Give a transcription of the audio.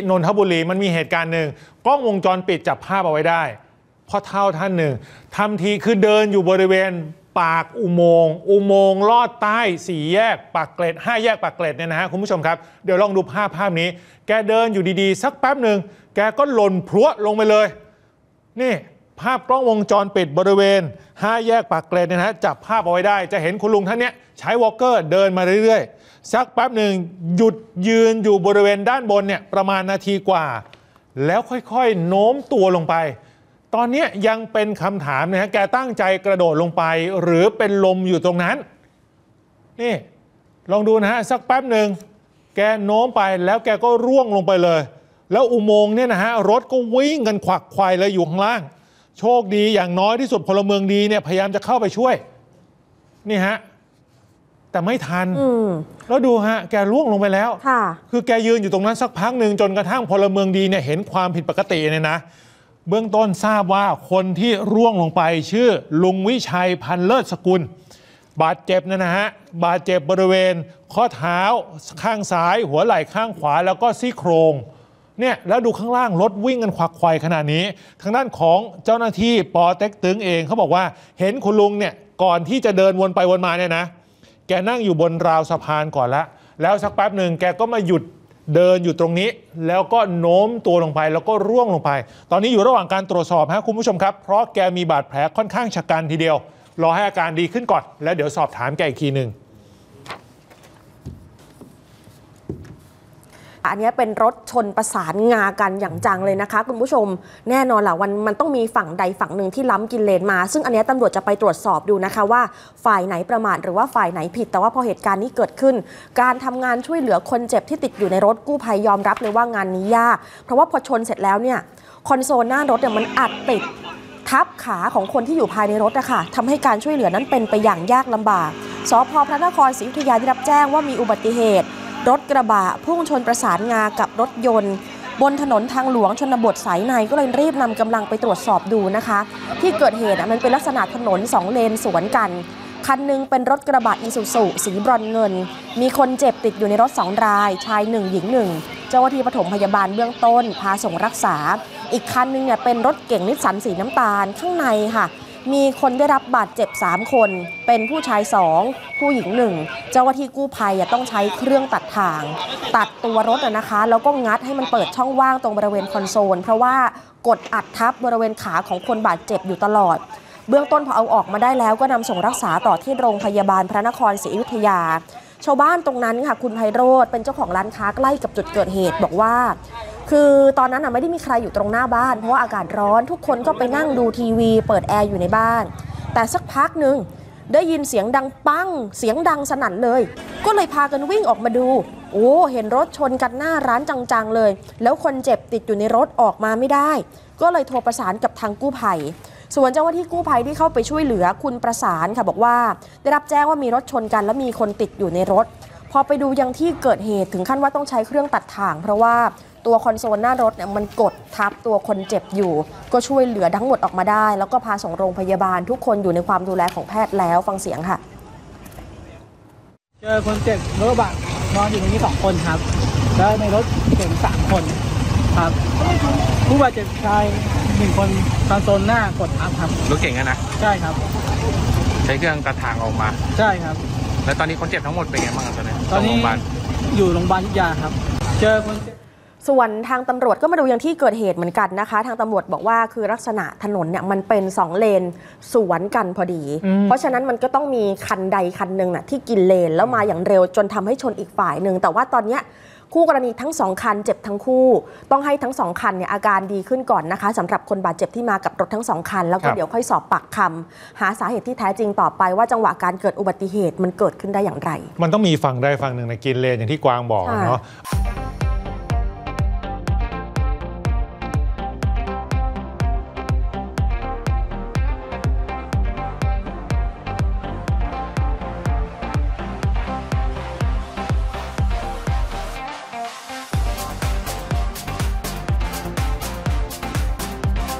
นนทบุรีมันมีเหตุการณ์หนึ่งกล้องวงจรปิดจับภาพเอาไว้ได้พ่อเท่าท่านหนึ่งทำทีคือเดินอยู่บริเวณปากอุโมงค์อุโมงค์ลอดใต้สี่แยกปากเกร็ดห้าแยกปากเกร็ดเนี่ยนะฮะคุณผู้ชมครับเดี๋ยวลองดูภาพภาพนี้ แกเดินอยู่ดีๆ สักแป๊บหนึ่งแกก็หล่นพรวดลงไปเลย นี่ ภาพกล้องวงจรปิดบริเวณ 5 แยกปากเกร็ดเนี่ยนะฮะจับภาพเอาไว้ได้ จะเห็นคุณลุงท่านเนี้ยใช้วอลเกอร์เดินมาเรื่อยๆ สักแป๊บหนึ่งหยุดยืนอยู่บริเวณด้านบนเนี่ยประมาณนาทีกว่า แล้วค่อยๆ โน้มตัวลงไป ตอนนี้ยังเป็นคำถามนะฮะแกตั้งใจกระโดดลงไป หรือเป็นลมอยู่ตรงนั้น นี่ลองดูนะฮะสักแป๊บหนึ่งแกโน้มไปแล้วแกก็ร่วงลงไปเลย แล้วอุโมงค์เนี่ยนะฮะรถก็วิ่งกันขวักไขว่เลยอยู่ข้างล่าง โชคดีอย่างน้อยที่สุดพลเมืองดีเนี่ยพยายามจะเข้าไปช่วย นี่ฮะ แต่ไม่ทัน อืม แล้วดูฮะ แกร่วงลงไปแล้ว ค่ะ คือแกยืนอยู่ตรงนั้นสักพักหนึ่งจนกระทั่งพลเมืองดีเนี่ยเห็นความผิดปกติเนี่ยนะ เบื้องต้นทราบว่าคนที่ร่วงลงไปชื่อ ลุงวิชัยพันเลิศสกุล บาดเจ็บเนยนะฮะ บาดเจ็บบริเวณ ข้อเท้าข้างซ้าย หัวไหล่ข้างขวาแล้วก็ซี่โครง เนี่ยแล้วดูข้างล่างรถวิ่งกันควักไขว่ขนาดนี้ ทางด้านของเจ้าหน้าที่ปอเต็กตึงเองเขาบอกว่าเห็นคุณลุงเนี่ยก่อนที่จะเดินวนไปวนมาเนี่ยนะแกนั่งอยู่บนราวสะพานก่อนละ แล้วสักแป๊บหนึ่งแกก็มาหยุดเดินอยู่ตรงนี้ แล้วก็โน้มตัวลงไปแล้วก็ร่วงลงไป ตอนนี้อยู่ระหว่างการตรวจสอบฮะคุณผู้ชมครับ เพราะแกมีบาดแผลค่อนข้างชะกันทีเดียว รอให้อาการดีขึ้นก่อน แล้วเดี๋ยวสอบถามแกอีกทีหนึ่ง อันนี้เป็นรถชนประสานงากันอย่างจังเลยนะคะ คุณผู้ชมแน่นอนแหละวันมันต้องมีฝั่งใดฝั่งหนึ่งที่ล้ำกินเลนมา ซึ่งอันนี้ตำรวจจะไปตรวจสอบดูนะคะว่าฝ่ายไหนประมาทหรือว่าฝ่ายไหนผิด แต่ว่าพอเหตุการณ์นี้เกิดขึ้น การทำงานช่วยเหลือคนเจ็บที่ติดอยู่ในรถกู้ภัยยอมรับเลยว่างานนี้ยาก เพราะว่าพอชนเสร็จแล้วเนี่ยคอนโซลหน้ารถเนี่ยมันอัดติดทับขาของคนที่อยู่ภายในรถนะคะทำให้การช่วยเหลือนั้นเป็นไปอย่างยากลำบากสพพระนครศรีอยุธยาได้รับแจ้งว่ามีอุบัติเหตุ รถกระบะพุ่งชนประสานงากับรถยนต์ บนถนนทางหลวงชนบทสายในก็เลยรีบนำกำลังไปตรวจสอบดูนะคะ ที่เกิดเหตุมันเป็นลักษณะถนนสองเลนสวนกัน คันหนึ่งเป็นรถกระบะอีซูซุสีบรอนเงิน มีคนเจ็บติดอยู่ในรถสองราย ชายหนึ่งหญิงหนึ่งเจ้าหน้าที่ปฐมพยาบาลเบื้องต้น พาส่งรักษา อีกคันหนึงเนี่ยเป็นรถเก่งนิสสันสีน้ำตาลข้างในค่ะ มีคนได้รับบาดเจ็บ 3 คน เป็นผู้ชาย 2 ผู้หญิง 1 เจ้าหน้าที่กู้ภัยต้องใช้เครื่องตัดทาง ตัดตัวรถนะคะ แล้วก็งัดให้มันเปิดช่องว่างตรงบริเวณคอนโซล เพราะว่ากดอัดทับบริเวณขาของคนบาดเจ็บอยู่ตลอด เบื้องต้นพอเอาออกมาได้แล้วก็นำส่งรักษาต่อที่โรงพยาบาลพระนครศรีอยุธยาชาวบ้านตรงนั้นค่ะคุณไพโรธเป็นเจ้าของร้านค้าใกล้กับจุดเกิดเหตุบอกว่า คือตอนนั้นน่ะไม่ได้มีใครอยู่ตรงหน้าบ้าน เพราะว่าอากาศร้อนทุกคนก็ไปนั่งดูทีวี เปิดแอร์อยู่ในบ้าน แต่สักพักหนึ่งได้ยินเสียงดังปัง เสียงดังสนั่นเลย ก็เลยพากันวิ่งออกมาดู โอ้เห็นรถชนกันหน้าร้านจังๆเลย แล้วคนเจ็บติดอยู่ในรถออกมาไม่ได้ ก็เลยโทรประสานกับทางกู้ภัยส่วนเจ้าหน้าที่กู้ภัยที่เข้าไปช่วยเหลือคุณประสานค่ะบอกว่า ได้รับแจ้งว่ามีรถชนกันและมีคนติดอยู่ในรถ พอไปดูยังที่เกิดเหตุถึงขั้นว่าต้องใช้เครื่องตัดถ่าง เพราะว่าตัวคอนโซลหน้ารถเนี่ยมันกดทับตัวคนเจ็บอยู่ ก็ช่วยเหลือทั้งหมดออกมาได้ แล้วก็พาส่งโรงพยาบาล ทุกคนอยู่ในความดูแลของแพทย์แล้วฟังเสียงค่ะ เจอคนเจ็บรถกระบะนอนอยู่ตรงนี้สองคนครับ แล้วในรถเก่งสามคนครับ ผู้บาดเจ็บชายหนึ่งคนคอนโซลหน้ากดทับครับรถเก่งอะนะ ใช่ครับ ใช้เครื่องตัดทางออกมา ใช่ครับ แล้วตอนนี้คนเจ็บทั้งหมดเป็นไงบ้างครับตอนนี้ตอนนี้โรงพยาบาลอยู่โรงพยาบาลยุทธยาครับ เจอคนเจ็บส่วนทางตำรวจก็มาดูยังที่เกิดเหตุเหมือนกันนะคะ ทางตำรวจบอกว่าคือลักษณะถนนเนี่ยมันเป็นสองเลนสวนกันพอดีอืมเพราะฉะนั้นมันก็ต้องมีคันใดคันหนึ่งน่ะที่กินเลนแล้วมาอย่างเร็วจนทำให้ชนอีกฝ่ายหนึ่งแต่ว่าตอนเนี้ย คู่กรณีทั้งสองคันเจ็บทั้งคู่ ต้องให้ทั้งสองคันเนี่ยอาการดีขึ้นก่อนนะคะสำหรับคนบาดเจ็บที่มากับรถทั้งสองคัน แล้วก็เดี๋ยวค่อยสอบปากคำหาสาเหตุที่แท้จริงต่อไปว่าจังหวะการเกิดอุบัติเหตุมันเกิดขึ้นได้อย่างไร มันต้องมีฝั่งใดฝั่งหนึ่งในกินเลนอย่างที่กวางบอกค่ะเนาะ